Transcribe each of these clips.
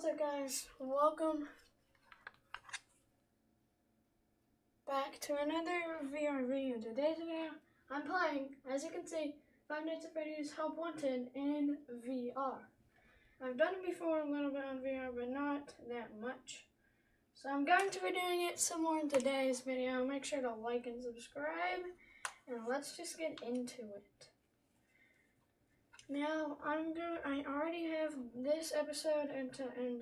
What's up guys? Welcome back to another VR video. Today's video, I'm playing, as you can see, Five Nights at Freddy's Help Wanted in VR. I've done it before a little bit on VR, but not that much. So I'm going to be doing it some more in today's video. Make sure to like and subscribe, and let's just get into it. Now I'm gonna. I already have this episode and to, and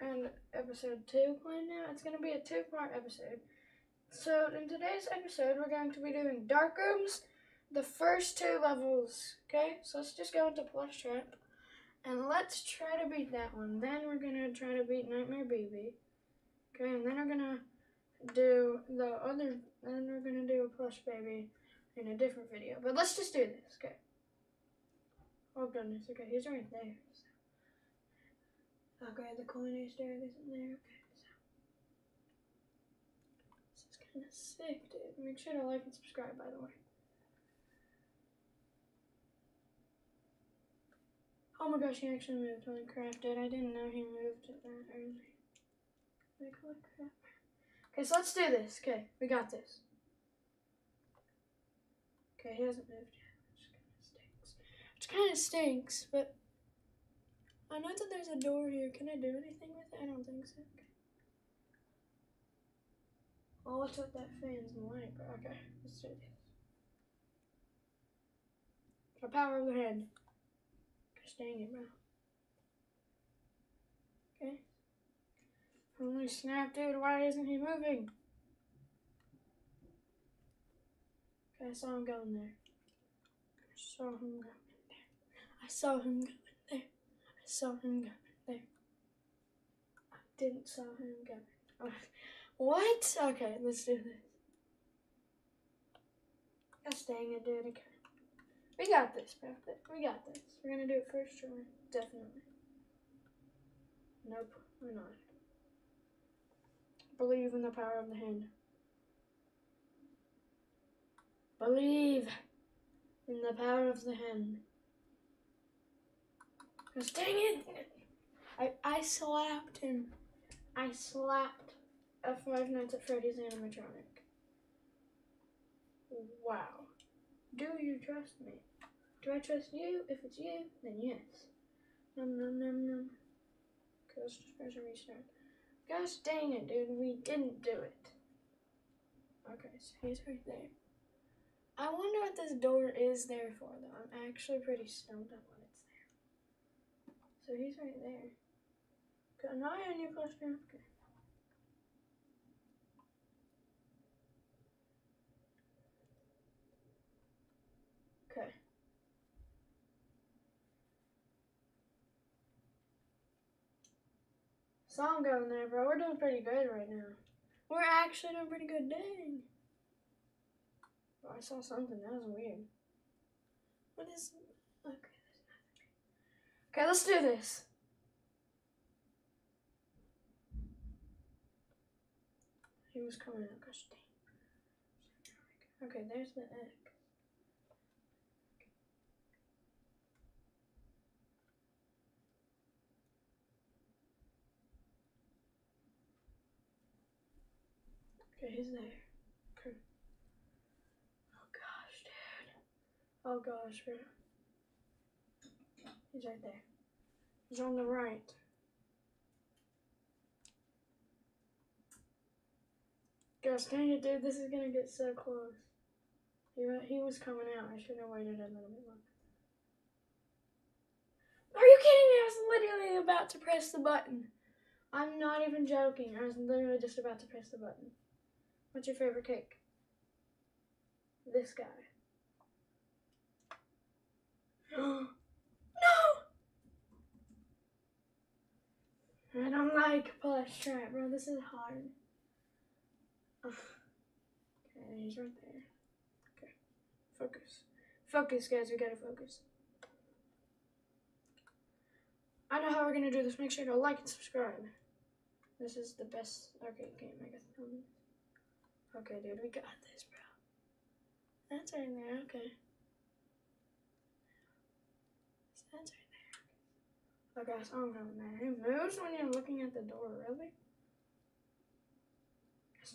and episode two planned now. It's gonna be a two-part episode. So in today's episode, we're going to be doing dark rooms, the first two levels. Okay, so let's just go into Plush Trap, and let's try to beat that one. Then we're gonna try to beat Nightmare Baby. Okay, and then we're gonna do the other. Then we're gonna do a Plush Baby in a different video. But let's just do this. Okay. Oh goodness, okay, he's right there. So. Oh, okay, the corner stair isn't there. Okay, so. This is kind of sick, dude. Make sure to like and subscribe, by the way. Oh my gosh, he actually moved when he crafted. I didn't know he moved that early. Like, holy crap. Okay, so let's do this. Okay, we got this. Okay, he hasn't moved yet which kind of stinks, but I know that there's a door here. Can I do anything with it? I don't think so. Okay. Oh, what's with that fan's light? Okay, let's do this. The power of the head. Gosh dang it, bro. Okay. Holy snap, dude, why isn't he moving? Okay, I saw him going there. I saw him. I saw him going there. I saw him going there. I didn't saw him going. What? Okay, let's do this. Gosh dang it, dude. Okay. We got this, bro. We got this. We're gonna do it first try. Definitely. Nope, we're not. Believe in the power of the hand. Believe in the power of the hand. Dang it! I, I slapped him. I slapped a Five Nights at Freddy's animatronic. Wow. Do you trust me? Do I trust you? If it's you, then yes. Num num num num. Let's press restart. Gosh dang it, dude. We didn't do it. Okay, so he's right there. I wonder what this door is there for, though. I'm actually pretty stoned up. So he's right there. Got an eye on you, Buster. Okay. Okay. Saw him going there, bro. We're doing pretty good right now. We're actually doing pretty good. Dang. I saw something. That was weird. What is... Okay. Okay, let's do this. He was coming out, gosh dang. Okay, there's the egg. Okay, he's there. Okay. Oh gosh, dude. Oh gosh, bro. He's right there. He's on the right. Guys, dang it, dude. This is gonna get so close. He, he was coming out. I should have waited a little bit longer. Are you kidding me? I was literally about to press the button. I'm not even joking. I was literally just about to press the button. What's your favorite cake? This guy. I don't like Plush Trap, bro. This is hard. Okay, he's right there. Okay, focus. Focus, guys. We gotta focus. I know how we're gonna do this. Make sure to like and subscribe. This is the best arcade game I guess. Okay, dude, we got this, bro. That's right there. Okay. Look, I saw him coming there. He moves when you're looking at the door, really?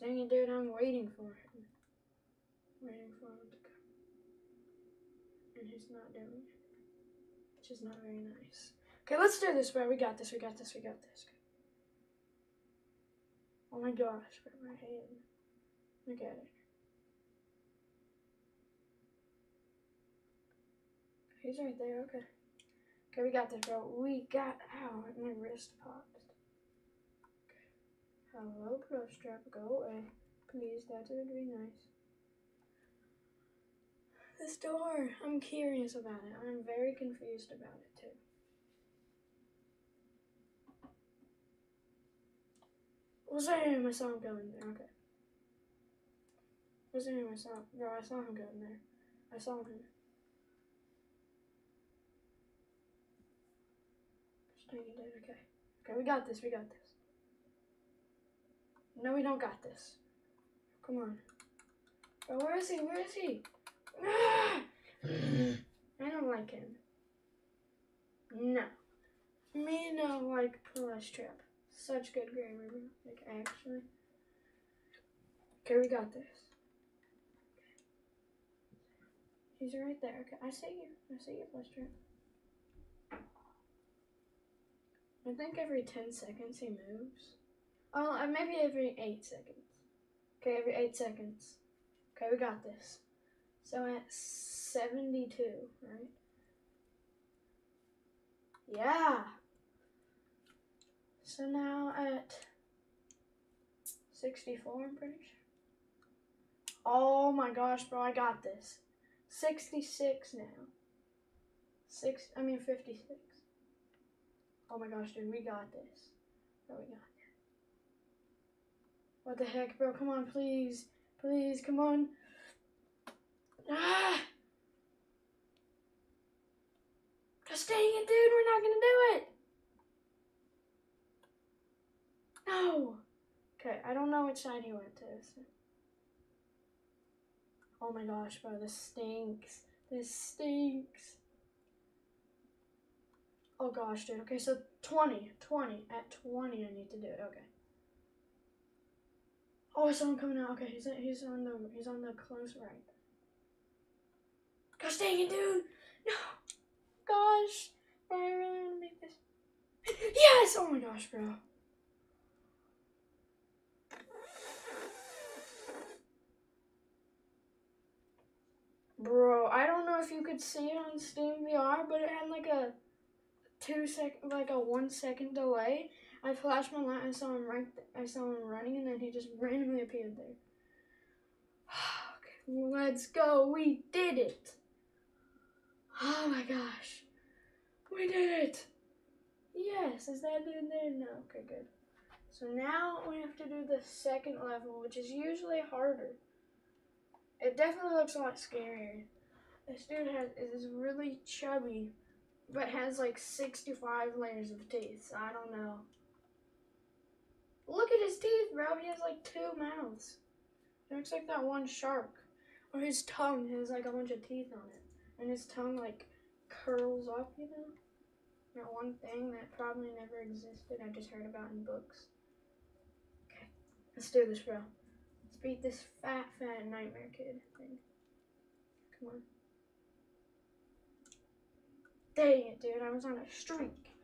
Dang it, dude, I'm waiting for him. Waiting for him to come. And he's not doing it. Which is not very nice. Okay, let's do this, bro. We got this, we got this, we got this. Oh my gosh, bro, my head. Look at it. He's right there, okay. Okay, we got this, bro. We got. Ow, my wrist popped. Hello, Plush Trap. Go away. Please, that would be nice. This door. I'm curious about it. I'm very confused about it, too. Was there him? I saw him going there. Okay. Was there him? I saw. No, I saw him going there. I saw him. Okay. Okay, we got this. We got this. No, we don't got this. Come on. Oh, where is he? Where is he? I don't like him. No. Me no like Plush Trap. Such good grammar. Like, actually. Okay, we got this. He's right there. Okay, I see you. I see you, Plush Trap. I think every 10 seconds he moves. Oh, maybe every 8 seconds. Okay, every 8 seconds. Okay, we got this. So at 72, right? Yeah. So now at 64, I'm pretty sure. Oh my gosh, bro, I got this. 66 now. Six, I mean 56. Oh my gosh, dude, we got this. Oh, we got. What the heck, bro? Come on, please. Please, come on. Ah! Just dang it, dude, we're not gonna do it. No. Okay, I don't know which side he went to. So. Oh my gosh, bro, this stinks. This stinks. Oh gosh, dude. Okay, so 20, 20. At 20, I need to do it. Okay. Oh, I saw him coming out. Okay, he's he's on the he's on the close right. Gosh dang it, dude! No, gosh, I really want to make this. Yes! Oh my gosh, bro. Bro, I don't know if you could see it on Steam VR, but it had like a two sec, like a one second delay. I flashed my light. I saw him right. I saw him running, and then he just randomly appeared there. okay, let's go. We did it. Oh my gosh, we did it. Yes, is that dude there? No. Okay, good. So now we have to do the second level, which is usually harder. It definitely looks a lot scarier. This dude has is really chubby but has like 65 layers of teeth. I don't know. Look at his teeth, bro. He has like two mouths. It looks like that one shark. Or his tongue has like a bunch of teeth on it. And his tongue like curls up, you know? That one thing that probably never existed. I just heard about in books. Okay, let's do this, bro. Let's beat this fat, fat nightmare kid thing. Come on. Dang it, dude. I was on a streak.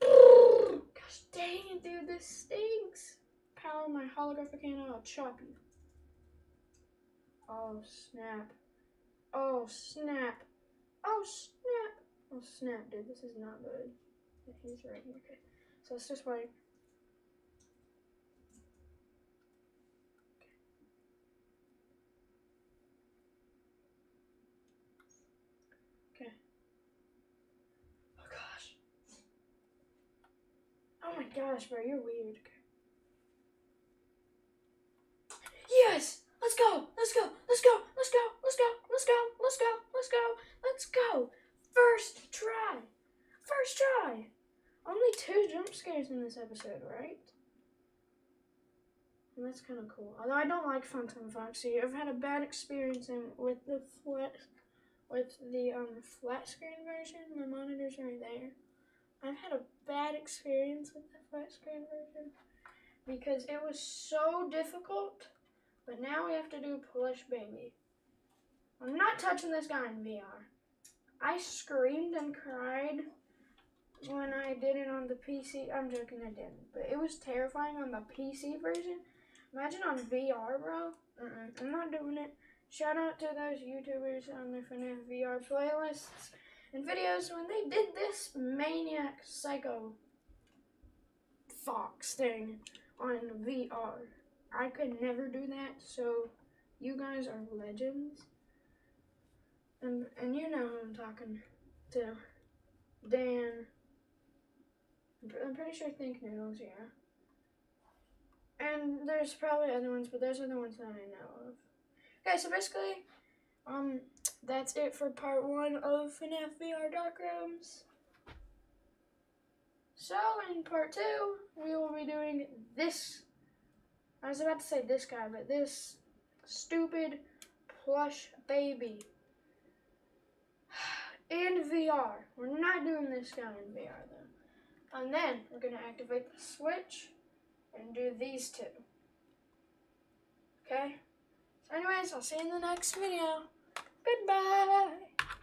Gosh dang it, dude. This stinks. Power my holographic hand I'll chop you. Oh, snap. Oh, snap. Oh, snap. Oh, snap, dude. This is not good. He's right here. Okay. So let's just wait. Oh my gosh, bro, you're weird. Yes! Let's go! Let's go! Let's go! Let's go! Let's go! Let's go! Let's go! Let's go! Let's go! First try! First try! Only two jump scares in this episode, right? And that's kind of cool. Although I don't like Phantom Foxy. I've had a bad experience with the flat, with the um flat screen version. My monitor's right there. I've had a bad experience with the flat screen version because it was so difficult. But now we have to do Plush Baby. I'm not touching this guy in VR. I screamed and cried when I did it on the PC. I'm joking, I didn't. But it was terrifying on the PC version. Imagine on VR, bro. Mm-mm, I'm not doing it. Shout out to those YouTubers on their VR playlists and videos when they did this maniac psycho fox thing on VR. I could never do that, so you guys are legends. And and you know who I'm talking to. Dan. I'm pretty sure Thinknoodles, yeah. And there's probably other ones, but those are the ones that I know of. Okay, so basically, um, that's it for part one of FNAF VR Dark Rooms. So, in part two, we will be doing this. I was about to say this guy, but this stupid plush baby in VR. We're not doing this guy in VR though. And then we're going to activate the switch and do these two. Okay? So anyways, I'll see you in the next video. Goodbye!